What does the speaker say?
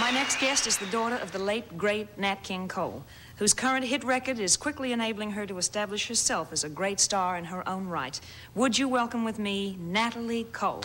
My next guest is the daughter of the late, great Nat King Cole, whose current hit record is quickly enabling her to establish herself as a great star in her own right. Would you welcome with me Natalie Cole?